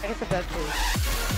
I guess the best it.